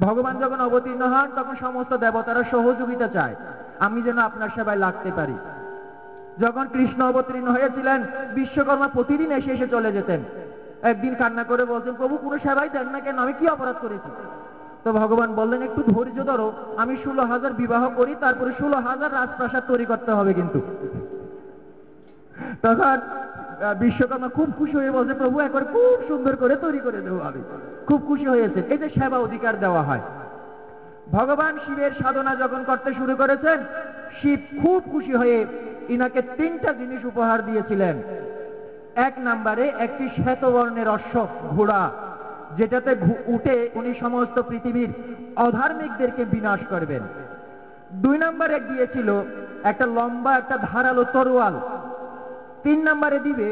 ভগবান যখন অবতীর্ণ হন, তখন সমস্ত দেবতারা সহযোগিতা চায়। আমি যেন আপনার সেবায় লাগতে পারি। যখন কৃষ্ণ অবতীর্ণ হয়েছিলেন, বিশ্বকর্মা প্রতিদিন এসে এসে চলে যেতেন। একদিন কান্না করে বলছেন, প্রভু, কোনো সেবাই দেন না কেন? আমি কি অপরাধ করেছি? তো ভগবান বললেন, একটু ধৈর্য ধরো, আমি ষোলো হাজার বিবাহ করি, তারপরে ষোলো হাজার রাজপ্রাসাদ তৈরি করতে হবে কিন্তু। তখন বিশ্বকর্মা খুব খুশি হয়ে বলছে, প্রভু, একবার খুব সুন্দর করে তৈরি করে দেবো আমি। খুব খুশি হয়েছে। এই যে সেবা অধিকার দেওয়া হয়। ভগবান শিবের সাধনা যখন করতে শুরু করেছেন, শিব খুব খুশি হয়ে ইনাকে তিনটা জিনিস উপহার দিয়েছিলেন। এক নাম্বারে একটি শ্বেতবর্ণের অশ্ব ঘোড়া। যেটাতে উঠে উনি সমস্ত পৃথিবীর অধার্মিকদেরকে বিনাশ করবেন। দুই নম্বরে দিয়েছিল একটা লম্বা, একটা ধারালো তরোয়াল। তিন নম্বরে দিবে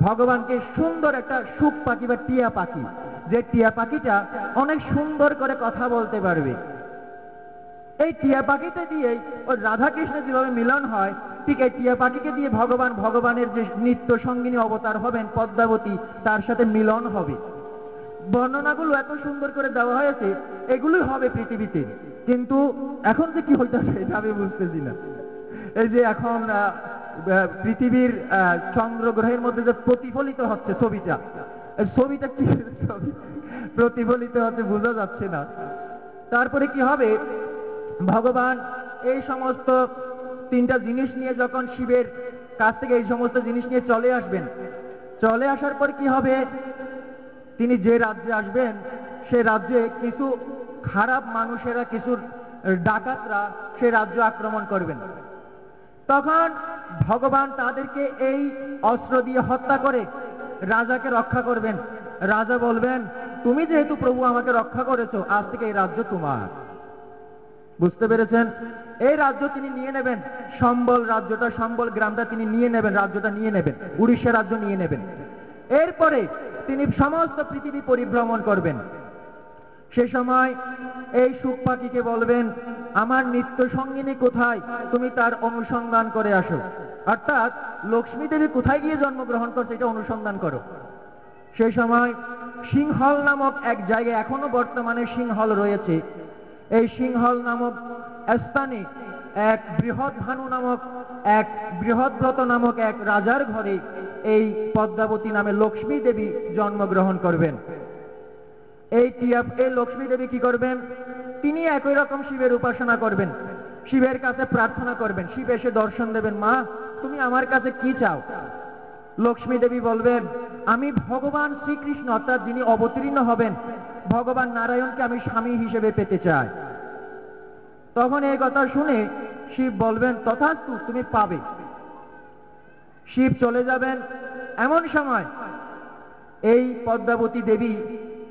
ভগবানকে সুন্দর একটা সুখ পাখি বা টিয়া পাখি। যে টিয়া পাখিটা অনেক সুন্দর করে কথা বলতে পারবে। এই টিয়া পাখিটা দিয়েই ওই রাধা কৃষ্ণ যেভাবে মিলন হয়, ঠিক এই টিয়া পাখিকে দিয়ে ভগবান ভগবানের যে নিত্য সঙ্গিনী অবতার হবেন পদ্মাবতী, তার সাথে মিলন হবে। বর্ণনাগুলো এত সুন্দর করে দেওয়া হয়েছে, এগুলোই হবে পৃথিবীতে। কিন্তু এখন যে কি হইতেছে, এটা আমি বুঝতেছি না। এই যে এখন পৃথিবীর চন্দ্র গ্রহের মধ্যে যে প্রতিফলিত হচ্ছে ছবিটা ছবিটা কি ছবি? প্রতিফলিত হচ্ছে, বোঝা যাচ্ছে না। তারপরে কি হবে? ভগবান এই সমস্ত তিনটা জিনিস নিয়ে যখন শিবের কাছ থেকে এই সমস্ত জিনিস নিয়ে চলে আসবেন, চলে আসার পর কি হবে? তিনি যে রাজ্যে আসবেন, সে রাজ্যে কিছু খারাপ মানুষেরা, কিছু ডাকাতরা সে রাজ্য আক্রমণ করবেন। তখন ভগবান তাদেরকে এই অস্ত্র দিয়ে হত্যা করে রাজাকে রক্ষা করবেন। রাজা বলবেন, তুমি যেহেতু প্রভু আমাকে রক্ষা করেছ, আজ থেকে এই রাজ্য তোমার। বুঝতে পেরেছেন? এই রাজ্য তিনি নিয়ে নেবেন। সম্বল রাজ্যটা, সম্বল গ্রামটা তিনি নিয়ে নেবেন, রাজ্যটা নিয়ে নেবেন, উড়িষ্যা রাজ্য নিয়ে নেবেন। এরপরে তিনি সমস্ত পৃথিবী পরিভ্রমণ করবেন। সে সময় এই সুখ পাখিকে বলবেন, আমার নিত্য সঙ্গিনী কোথায়? তুমি তার অনুসন্ধান করে আসো। অর্থাৎ লক্ষ্মী দেবী কোথায় গিয়ে জন্মগ্রহণ করছে, এটা অনুসন্ধান করো। সেই সময় সিংহল নামক এক জায়গায় এখনও বর্তমানে সিংহল রয়েছে। এই সিংহল নামক স্থানে এক বৃহৎ ভানু নামক, এক বৃহৎব্রত নামক এক রাজার ঘরে এই পদ্মাবতী নামে লক্ষ্মী দেবী জন্মগ্রহণ করবেন। এই টিয়া এই লক্ষ্মী দেবী কি করবেন? তিনি একই রকম শিবের উপাসনা করবেন, শিবের কাছে প্রার্থনা করবেন, শিব এসে দর্শন দেবেন, মা, তুমি আমার কাছে কি চাও? লক্ষ্মী দেবী বলবেন, আমি ভগবান শ্রীকৃষ্ণ, অর্থাৎ যিনি অবতীর্ণ হবেন, ভগবান নারায়ণকে আমি স্বামী হিসেবে পেতে চাই। তখন এই কথা শুনে শিব বলবেন, তথাস্তু, তুমি পাবে। শিব চলে যাবেন। এমন সময় এই পদ্মাবতী দেবী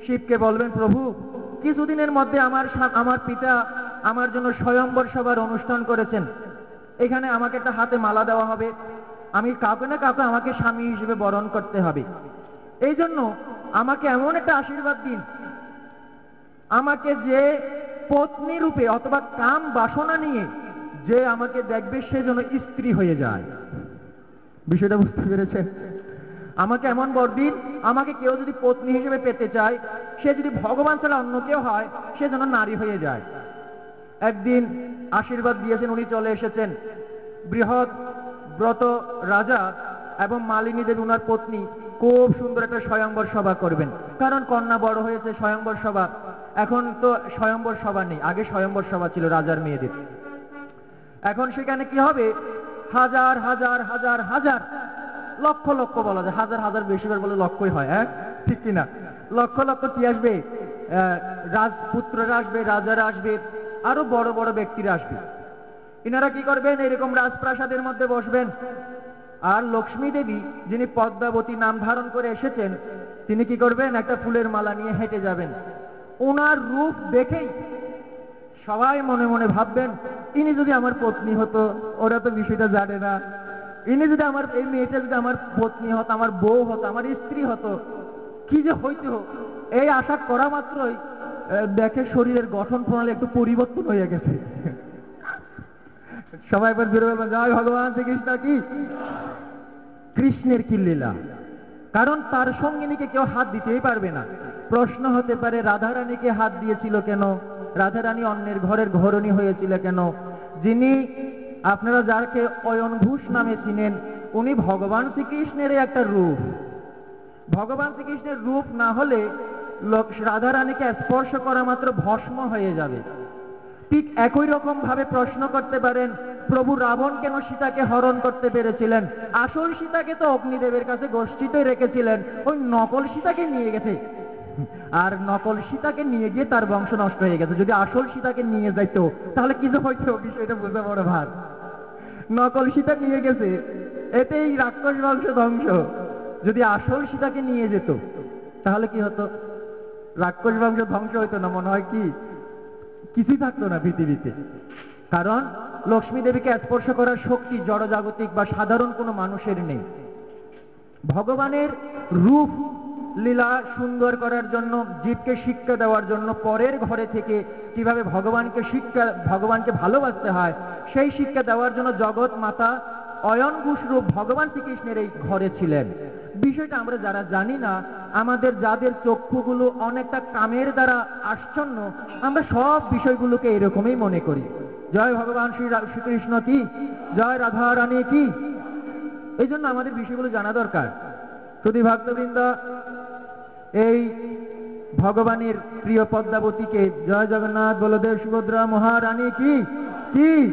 শিবকে বলবেন, প্রভু, কিছুদিনের মধ্যে আমার আমার পিতা আমার জন্য স্বয়ম্বর সভার অনুষ্ঠান করেছেন। এখানে আমাকে একটা হাতে মালা দেওয়া হবে। আমি কাউকে না কাউকে আমাকে স্বামী হিসেবে বরণ করতে হবে। এই জন্য আমাকে এমন একটা আশীর্বাদ দিন। আমাকে যে পত্নী রূপে অথবা কাম বাসনা নিয়ে যে আমাকে দেখবে সে যেন স্ত্রী হয়ে যায়। বিষয়টা বুঝতে পেরেছেন? আমাকে এমন বরদিন আমাকে কেউ যদি পত্নী হিসেবে পেতে চায়, সে যদি ভগবান ছাড়া অন্য কেউ হয়, সে যেন নারী হয়ে যায়। একদিন আশীর্বাদ দিয়েছেন, উনি চলে এসেছেন। বৃহৎ ব্রত রাজা এবং মালিনী দেবী, উনার পত্নী খুব সুন্দর একটা স্বয়ম্বর সভা করবেন। কারণ কন্যা বড় হয়েছে, স্বয়ম্বর সভা। এখন তো স্বয়ম্বর সভা নেই, আগে স্বয়ম্বর সভা ছিল রাজার মেয়েদের। এখন সেখানে কি হবে? হাজার হাজার হাজার হাজার। লক্ষ লক্ষ বলা যায়। হাজার হাজার বেশিবার বলে লক্ষই হয় হ্যাঁ? ঠিক কিনা? লক্ষ লক্ষ কি আসবে? রাজপুত্ররা আসবে, রাজারা আসবে, আরও বড় বড় ব্যক্তিরা আসবে। ইনারা কি করবেন? এরকম রাজপ্রাসাদের মধ্যে বসবেন। আর লক্ষ্মী দেবী, যিনি পদ্মাবতী নাম ধারণ করে এসেছেন, তিনি কি করবেন? একটা ফুলের মালা নিয়ে হেঁটে যাবেন। ওনার রূপ দেখেই সবাই মনে মনে ভাববেন ইনি যদি আমার পত্নী হতো, ওরা তো বিষয়টা জানে না। ইনি যদি আমার, এই মেয়েটা যদি আমার পত্নী হতো, আমার বউ হতো, আমার স্ত্রী হতো, কি যে হইতো এই আশা করা মাত্রই দেখে শরীরের গঠন প্রণালী একটু পরিবর্তন হয়ে গেছে। সবাই একবার জোরে বলবেন, জয় ভগবান শ্রীকৃষ্ণ, কি? কৃষ্ণের কি লীলা? কারণ তার সঙ্গিনীকে কেউ হাত দিতেই পারবে না। প্রশ্ন হতে পারে, রাধারানীকে হাত দিয়েছিল কেন? রাধারানী অন্যের ঘরের ঘরণী হয়েছিল কেন? যিনি আপনারা যাকে অয়ন ঘোষ নামে চিনেন, উনি ভগবান শ্রীকৃষ্ণের একটা রূপ। ভগবান শ্রীকৃষ্ণের রূপ না হলে লোক রাধারানীকে স্পর্শ করা মাত্র ভস্ম হয়ে যাবে। ঠিক একই রকম ভাবে প্রশ্ন করতে পারেন, প্রভু রাবণ কেন সীতাকে হরণ করতে পেরেছিলেন? আসল সীতাকে তো অগ্নিদেবের কাছে গোষ্ঠীতে রেখেছিলেন। ওই নকল সীতাকে নিয়ে গেছে। আর নকল সীতাকে নিয়ে গিয়ে তার বংশ নষ্ট হয়ে গেছে। যদি আসল সীতাকে নিয়ে যাইতো, তাহলে কি যে হইতো বিষয়টা বোঝা বড় ভার। নকল সীতা নিয়ে গেছে, এতেই রাক্ষস বংশ ধ্বংস। যদি আসল সীতাকে নিয়ে যেত, তাহলে কি হতো? রাক্ষস বংশ ধ্বংস হইতো না, মনে হয় কি? কিছুই থাকতো না পৃথিবীতে। কারণ লক্ষ্মী দেবীকে স্পর্শ করার শক্তি জড়জাগতিক বা সাধারণ কোনো মানুষের নেই। ভগবানের রূপ লীলা সুন্দর করার জন্য, জীবকে শিক্ষা দেওয়ার জন্য, পরের ঘরে থেকে কীভাবে ভগবানকে শিক্ষা, ভগবানকে ভালোবাসতে হয়, সেই শিক্ষা দেওয়ার জন্য জগৎ মাতা অয়ন ঘোষ রূপ ভগবান শ্রীকৃষ্ণের এই ঘরে ছিলেন। বিষয়টা আমরা যারা জানি না, আমাদের যাদের চক্ষুগুলো অনেকটা কামের দ্বারা আশ্চন্য আমরা সব বিষয়গুলোকে এরকমই মনে করি। জয় ভগবান শ্রী শ্রীকৃষ্ণ কি? জয় রাধা রানী কি? এই জন্য আমাদের বিষয়গুলো জানা দরকার। শুধু ভক্তবৃন্দ এই ভগবানের প্রিয় পদ্মাবতীকে জয় জগন্নাথ বলদেব সুভদ্রা মহারানী কি? কি?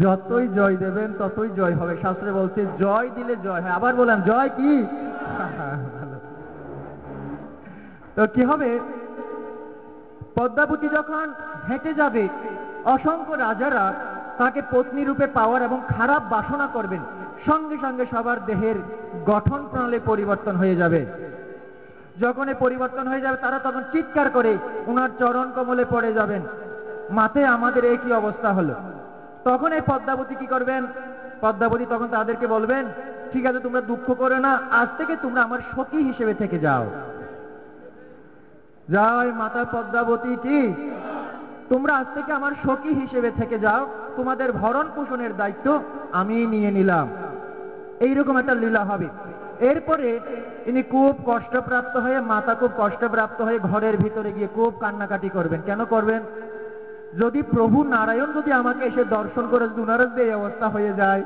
যতই জয় দেবেন, ততই জয় হবে। শাস্ত্রে বলছে, জয় দিলে জয় হয়। আবার বললাম, জয় কি? তো কি হবে? পদ্মাবতী যখন হেঁটে যাবে, অসংখ্য রাজারা তাকে পত্নী রূপে পাওয়ার এবং খারাপ বাসনা করবেন। সঙ্গে সঙ্গে সবার দেহের গঠন প্রণালী পরিবর্তন হয়ে যাবে। যখন এ পরিবর্তন হয়ে যাবে, তারা তখন চিৎকার করে ওনার চরণ কমলে পড়ে যাবেন। মাতে আমাদের এই কি অবস্থা হলো। তখন এই পদ্মাবতী কি করবেন? পদ্মাবতী তখন তাদেরকে বলবেন, ঠিক আছে, তোমরা দুঃখ করে না, আজ থেকে তোমরা আমার সখী হিসেবে থেকে যাও। জয় মাতা পদ্মাবতী কি? তোমরা আজ থেকে আমার সখী হিসেবে থেকে যাও। তোমাদের ভরণ পোষণের দায়িত্ব আমি নিয়ে নিলাম। এইরকম একটা লীলা হবে। এরপরে ইনি খুব কষ্টপ্রাপ্ত হয়ে, মাতা খুব কষ্টপ্রাপ্ত হয়ে ঘরের ভিতরে গিয়ে খুব কান্নাকাটি করবেন। কেন করবেন? যদি প্রভু নারায়ণ যদি আমাকে এসে দর্শন করে, যদি উনার যদি এই অবস্থা হয়ে যায়,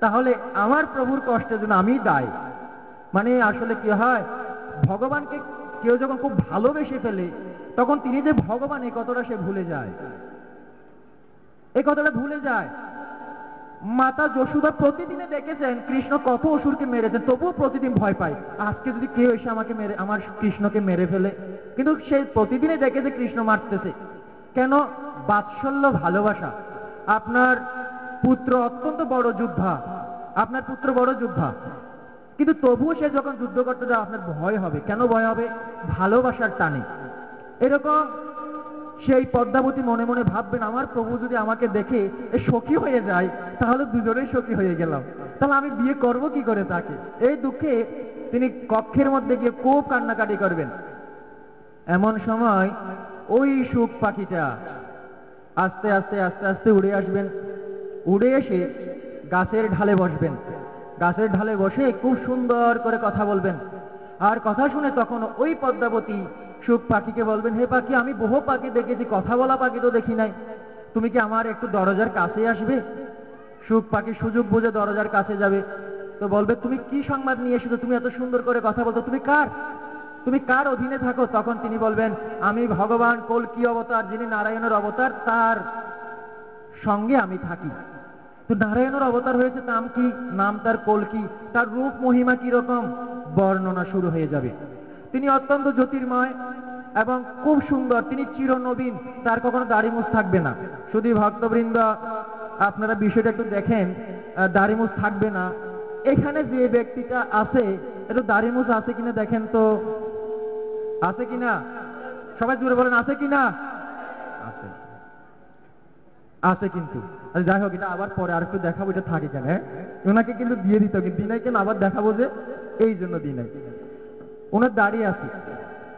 তাহলে আমার প্রভুর কষ্টের জন্য আমি দায়। মানে আসলে কি হয়, ভগবানকে কেউ যখন খুব ভালোবেসে ফেলে, তখন তিনি যে ভগবান, এই কথাটা সে ভুলে যায়। এই কথাটা ভুলে যায়। মাতা যশোদা প্রতিদিনে দেখেছেন কৃষ্ণ কত অসুরকে মেরেছেন, তবুও প্রতিদিন ভয় পায়। আজকে যদি কেউ এসে আমাকে মেরে, আমার কৃষ্ণকে মেরে ফেলে, কিন্তু সে প্রতিদিনে দেখেছে কৃষ্ণ মারতেছে। কেন? বাৎসল্য ভালোবাসা। আপনার পুত্র অত্যন্ত বড় যোদ্ধা। আপনার পুত্র বড় যোদ্ধা। কিন্তু তবুও সে যখন যুদ্ধ করতে যায়, আপনার ভয় হবে। কেন ভয় হবে? ভালোবাসার টানে। এরকম সেই পদ্মাবতী মনে মনে ভাববেন, আমার প্রভু যদি আমাকে দেখে এ সখী হয়ে যায়, তাহলে দুজনেই সখী হয়ে গেলাম। তাহলে আমি বিয়ে করব কি করে তাকে? এই দুঃখে তিনি কক্ষের মধ্যে গিয়ে খুব কান্নাকাটি করবেন। এমন সময় ওই সুখ পাখিটা আস্তে আস্তে আস্তে আস্তে উড়ে আসবেন। উড়ে এসে গাছের ঢালে বসবেন। গাছের ঢালে বসে খুব সুন্দর করে কথা বলবেন। আর কথা শুনে তখন ওই পদ্মাবতী সুখ পাখিকে বলবেন, হে পাখি, আমি বহু পাখি দেখেছি, কথা বলা পাখি তো দেখি নাই। তুমি কি আমার একটু দরজার কাছে আসবে? সুখ পাখি সুযোগ বুঝে দরজার কাছে যাবে। তো বলবে, তুমি কি সংবাদ নিয়ে এসেছ? তুমি এত সুন্দর করে কথা বলতো তুমি কার? তুমি কার অধীনে থাকো? তখন তিনি বলবেন, আমি ভগবান কলকি অবতার, যিনি নারায়ণের অবতার, তার সঙ্গে আমি থাকি। তো নারায়ণের অবতার হয়েছে নাম কি, নাম তার কলকি তার রূপ মহিমা কি রকম বর্ণনা শুরু হয়ে যাবে। তিনি অত্যন্ত জ্যোতির্ময় এবং খুব সুন্দর। তিনি চিরনবীন তার কখনো দাড়ি মুছ থাকবে না। শুধু ভক্তবৃন্দ আপনারা বিষয়টা একটু দেখেন দাড়ি মুছ থাকবে না। এখানে যে ব্যক্তিটা আছে একটু দাড়ি মুছ আছে কিনা দেখেন তো। আছে কিনা? সবাই জুড়ে বলেন আছে কিনা? আছে। আছে কিন্তু। আচ্ছা, যাই হোক এটা আবার পরে আর একটু দেখাবো এটা থাকে কেন হ্যাঁ? ওনাকে কিন্তু দিয়ে দিতে হবে দিনাই কেন আবার দেখাবো যে এই জন্য দিনাই। ওনার দাড়ি আছে।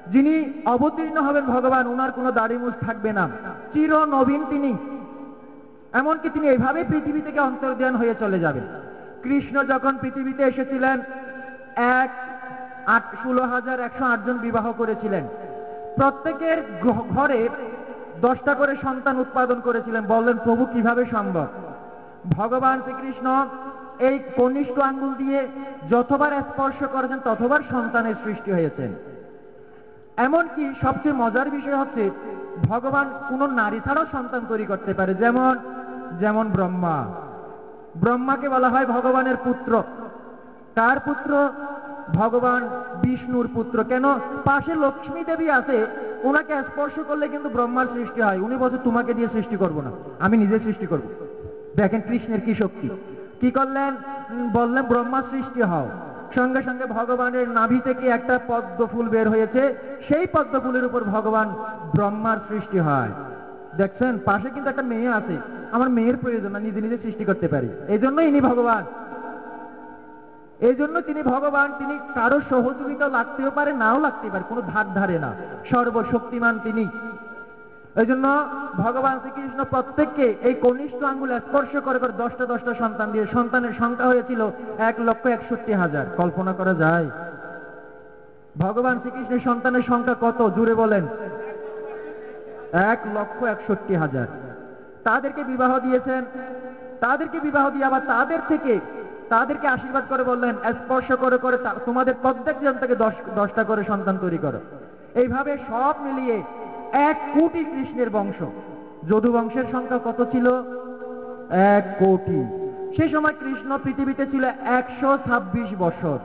যিনি অবতীর্ণ হবেন ভগবান, ওনার কোনো দাড়ি মুছ থাকবে না। চির নবীন তিনি। এমনকি তিনি এইভাবে পৃথিবী থেকে অন্তর্ধান হয়ে চলে যাবেন। কৃষ্ণ যখন পৃথিবীতে এসেছিলেন, এক আট ষোলো হাজার একশো আটজন বিবাহ করেছিলেন। প্রত্যেকের ঘরে দশটা করে সন্তান উৎপাদন করেছিলেন। বললেন, প্রভু, কীভাবে সম্ভব? ভগবান শ্রীকৃষ্ণ এই কনিষ্ঠ আঙ্গুল দিয়ে যতবার স্পর্শ করেছেন, ততবার সন্তানের সৃষ্টি হয়েছেন। এমনকি সবচেয়ে মজার বিষয় হচ্ছে, ভগবান কোন নারী ছাড়াও সন্তান তৈরি করতে পারে। যেমন যেমন ব্রহ্মা। ব্রহ্মাকে বলা হয় ভগবানের পুত্র। কার পুত্র ভগবান বিষ্ণুর পুত্র। কেন? পাশে লক্ষ্মী দেবী আছে, ওনাকে স্পর্শ করলে কিন্তু ব্রহ্মার সৃষ্টি হয়। উনি বলছে, তোমাকে দিয়ে সৃষ্টি করব না। আমি নিজে সৃষ্টি করব। দেখেন কৃষ্ণের কি শক্তি। কি করলেন? বললেন, ব্রহ্মা সৃষ্টি হও। সঙ্গে সঙ্গে ভগবানের নাভি থেকে একটা পদ্ম ফুল বের হয়েছে। সেই পদ্ম ফুলের উপর ভগবান ব্রহ্মার সৃষ্টি হয়। দেখছেন? পাশে কিন্তু একটা মেয়ে আছে। আমার মেয়ের প্রয়োজন নিজে নিজে সৃষ্টি করতে পারি। এই জন্য ইনি ভগবান। এই জন্য তিনি ভগবান, তিনি কারও সহযোগিতা লাগতেও পারে, নাও লাগতে পারে, কোনো ধার ধারে না। সর্বশক্তিমান তিনি। এই জন্য ভগবান শ্রীকৃষ্ণ প্রত্যেককে এই কনিষ্ঠ আঙ্গুল স্পর্শ করে করে দশটা দশটা সন্তান দিয়ে, সন্তানের সংখ্যা হয়েছিল এক লক্ষ একষট্টি হাজার। কল্পনা করা যায়? ভগবান শ্রীকৃষ্ণের সন্তানের সংখ্যা কত? জুড়ে বলেন, এক লক্ষ একষট্টি হাজার। তাদেরকে বিবাহ দিয়েছেন, তাদেরকে বিবাহ দিয়ে আবার তাদের থেকে, তাদেরকে আশীর্বাদ করে বললেন, স্পর্শ করে করে তোমাদের প্রত্যেক জন থেকে দশ দশটা করে সন্তান তৈরি করো। এইভাবে সব মিলিয়ে এক কোটি কৃষ্ণের বংশ। যদু বংশের সংখ্যা কত ছিল? এক কোটি। সে সময় কৃষ্ণ পৃথিবীতে ছিল একশো ছাব্বিশ বছর।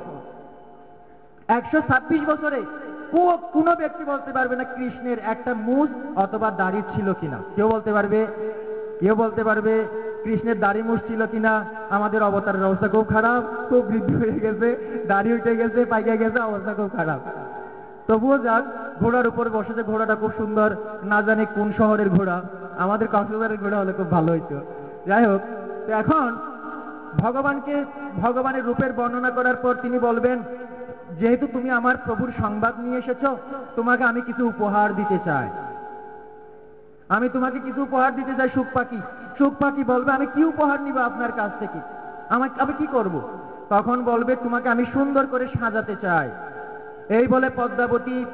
একশো ছাব্বিশ বছরে কোনো ব্যক্তি বলতে পারবে না কৃষ্ণের একটা মুজ অথবা দাড়ি ছিল কিনা। কেউ বলতে পারবে? কেউ বলতে পারবে কৃষ্ণের দাড়ি মুজ ছিল কিনা? আমাদের অবতারের অবস্থা খুব খারাপ। খুব বৃদ্ধি হয়ে গেছে, দাড়ি উঠে গেছে, পাইকে গেছে, অবস্থা খুব খারাপ। তবুও যাক ঘোড়ার উপর বসেছে ঘোড়াটা খুব সুন্দর, না জানি কোন শহরের ঘোড়া। আমাদের কক্সবাজারের ঘোড়া হলে খুব ভালো হইতো। যাই হোক এখন ভগবানকে, ভগবানের রূপের বর্ণনা করার পর তিনি বলবেন, যেহেতু তুমি আমার প্রভুর সংবাদ নিয়ে এসেছ, তোমাকে আমি কিছু উপহার দিতে চাই। আমি তোমাকে কিছু উপহার দিতে চাই সুখ পাখি। সুখ পাখি বলবে, আমি কি উপহার নিব আপনার কাছ থেকে? আমাকে, আমি কি করব? তখন বলবে, তোমাকে আমি সুন্দর করে সাজাতে চাই। এই বলে পদ্মাবতী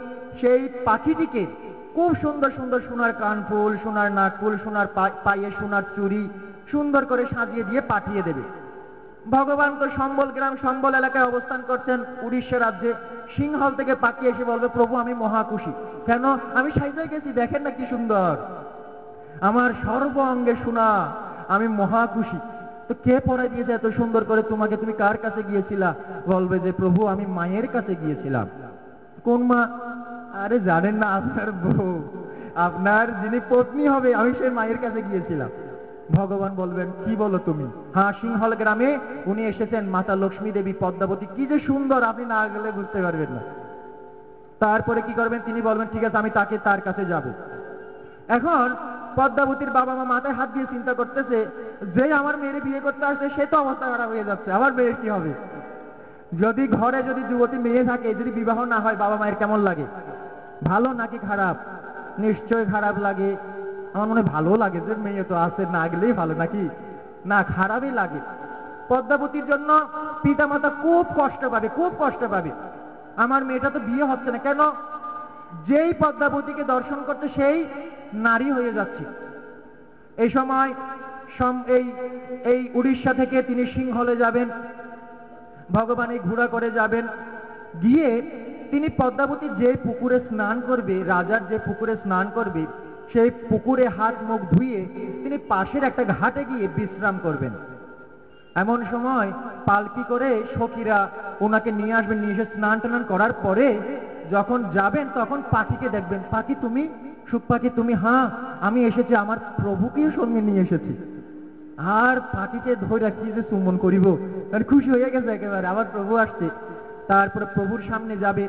সেই পাখিটিকে খুব সুন্দর সুন্দর সোনার কানফুল সোনার নাকফুল সোনার পায়ে সোনার চুড়ি সুন্দর করে সাজিয়ে দিয়ে পাঠিয়ে দেবে। ভগবান তো সম্বল গ্রাম, সম্বল এলাকায় অবস্থান করছেন উড়িষ্যা রাজ্যে। সিংহল থেকে পাখি এসে বলবে, প্রভু, আমি মহাকুশি। কেন? আমি সাইজে গেছি, দেখেন না কি সুন্দর। আমার সর্ব অঙ্গে শোনা আমি মহাকুশি। তো কে পড়াই দিয়েছে এত সুন্দর করে? তোমাকে তুমি কার কাছে গিয়েছিলা? বলবে যে, প্রভু, আমি মায়ের কাছে গিয়েছিলাম। কোন মা? আরে জানেন না আপনার বউ, আপনার যিনি পত্নী হবে, আমি সেই মায়ের কাছে গিয়েছিলাম। ভগবান বলবেন, কি বলো তুমি? হ্যাঁ সিংহল গ্রামে উনি এসেছেন, মাতা লক্ষ্মী দেবী পদ্মাবতী। কি যে সুন্দর, আপনি না গেলে বুঝতে পারবেন না। তারপরে কি করবেন? তিনি বলবেন, ঠিক আছে, আমি তাকে তার কাছে যাব। এখন পদ্মাবতীর বাবা মা মাথায় হাত দিয়ে চিন্তা করতেছে যে আমার মেয়ের বিয়ে করতে আসছে, সে তো অবস্থা খারাপ হয়ে যাচ্ছে, আমার মেয়ের কি হবে? যদি ঘরে যদি যুবতী মেয়ে থাকে, যদি বিবাহ না হয় বাবা মায়ের কেমন লাগে? ভালো নাকি খারাপ? নিশ্চয় খারাপ লাগে। আমার মনে ভালো লাগে যে মেয়ে তো আছে, না গেলেই ভালো নাকি? না, খারাপই লাগে। পদ্মাবতীর জন্য পিতামাতা খুব কষ্ট পাবে, খুব কষ্ট পাবে। আমার মেয়েটা তো বিয়ে হচ্ছে না, কেন? যেই পদ্মাবতীকে দর্শন করছে, সেই নারী হয়ে যাচ্ছে। এই সময় এই এই উড়িষ্যা থেকে তিনি সিংহলে যাবেন। ভগবান ঘোড়া করে যাবেন। গিয়ে তিনি পদ্মাবতী যে পুকুরে স্নান করবে, রাজার যে পুকুরে স্নান করবে, সেই পুকুরে হাত মুখ ধুয়ে তিনি পাশের একটা ঘাটে গিয়ে বিশ্রাম করবেন। এমন সময় পালকি করে সখীরা ওনাকে নিয়ে আসবেন, নিয়ে এসে স্নান টান করার পরে যখন যাবেন তখন পাখিকে দেখবেন, পাখি তুমি? সুখ পাখি তুমি? হ্যাঁ আমি এসেছি, আমার প্রভুকেও সঙ্গে নিয়ে এসেছি। আর পাখিকে ধরে কি যে চুম্বন করিব? খুশি হয়ে গেছে একেবারে, আবার প্রভু আসছে। তারপরে প্রভুর সামনে যাবে।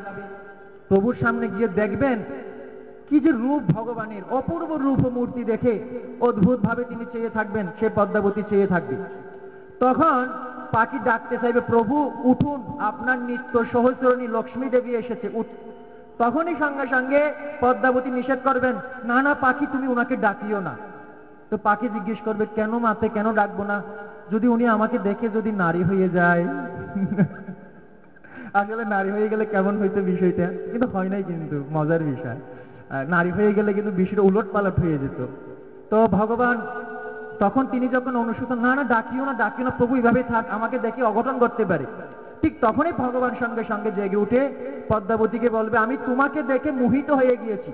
প্রভুর সামনে গিয়ে দেখবেন কি যে রূপ ভগবানের, অপূর্ব রূপ মূর্তি দেখে অদ্ভুত ভাবে তিনি চেয়ে থাকবেন, সে পদ্মাবতী চেয়ে থাকবে। তখন পাখি ডাকতে চাইবে, প্রভু, উঠুন, আপনার নিত্য সহস্রণী লক্ষ্মী দেবী এসেছে তখনই সঙ্গে সঙ্গে পদ্মাবতী নিষেধ করবেন, না না, পাখি, তুমি ওনাকে ডাকিও না। তো পাখি জিজ্ঞেস করবে, কেন মাতে কেন ডাকবো না? যদি উনি আমাকে দেখে যদি নারী হয়ে যায়? আসলে নারী হয়ে গেলে কেমন হইতো বিষয়টা? কিন্তু হয় নাই কিন্তু, মজার বিষয়। নারী হয়ে গেলে কিন্তু বিষয়টা উলট পালট হয়ে যেত। তো ভগবান, তখন তিনি যখন অনুসূচন, না না, ডাকিও না ডাকিও না, প্রভু এইভাবে থাক, আমাকে দেখে অঘটন করতে পারে। ঠিক তখনই ভগবান সঙ্গে সঙ্গে জেগে উঠে পদ্মাবতীকে বলবে, আমি তোমাকে দেখে মোহিত হয়ে গিয়েছি।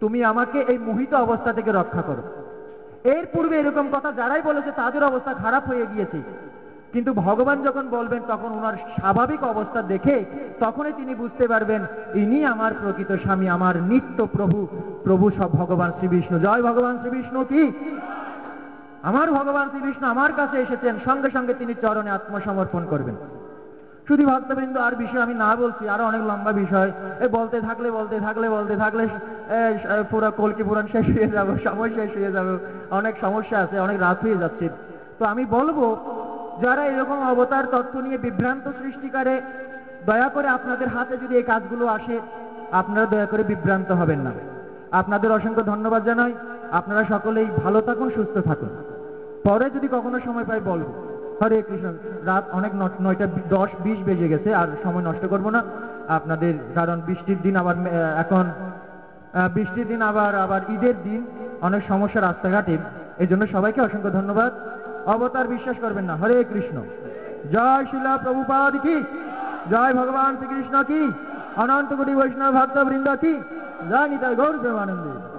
তুমি আমাকে এই মোহিত অবস্থা থেকে রক্ষা করো। এর পূর্বে এরকম কথা যারাই বলেছে, তাদের অবস্থা খারাপ হয়ে গিয়েছে। কিন্তু ভগবান যখন বলবেন, তখন ওনার স্বাভাবিক অবস্থা দেখে তখনই তিনি বুঝতে পারবেন, ইনি আমার প্রকৃত স্বামী, আমার নিত্য প্রভু প্রভু সব ভগবান শ্রী বিষ্ণু। জয় ভগবান শ্রী বিষ্ণু কি? আমার ভগবান শ্রী বিষ্ণু আমার কাছে এসেছেন, সঙ্গে সঙ্গে তিনি চরণে আত্মসমর্পণ করবেন। শুধু ভক্তবৃন্দ আর বিষয় আমি না বলছি, আরও অনেক লম্বা বিষয়। এ, বলতে থাকলে বলতে থাকলে বলতে থাকলে পুরো কলকি পুরাণ শেষ হয়ে যাব, সময় শেষ হয়ে যাবে, অনেক সমস্যা আছে, অনেক রাত হয়ে যাচ্ছে। তো আমি বলব যারা এরকম অবতার তথ্য নিয়ে বিভ্রান্ত সৃষ্টি করে, দয়া করে আপনাদের হাতে যদি এই কাজগুলো আসে, আপনারা দয়া করে বিভ্রান্ত হবেন না। আপনাদের অসংখ্য ধন্যবাদ জানাই। আপনারা সকলেই ভালো থাকুন, সুস্থ থাকুন। পরে যদি কখনো সময় পাই বলব। হরে কৃষ্ণ, রাত অনেক নয়টা দশ, বিশ বেজে গেছে, আর সময় নষ্ট করব না। আপনাদের, কারণ বৃষ্টির দিন আবার এখন বৃষ্টির দিন আবার আবার ঈদের দিন। অনেক সমস্যা রাস্তাঘাটে। এই জন্য সবাইকে অসংখ্য ধন্যবাদ। অবতার বিশ্বাস করবেন না। হরে কৃষ্ণ। জয় শিলা প্রভুপাদ কি? জয় ভগবান শ্রীকৃষ্ণ কি? অনন্ত কোটি বৈষ্ণব ভক্ত বৃন্দ কি? জয় নিতাই গৌর প্রেমানন্দী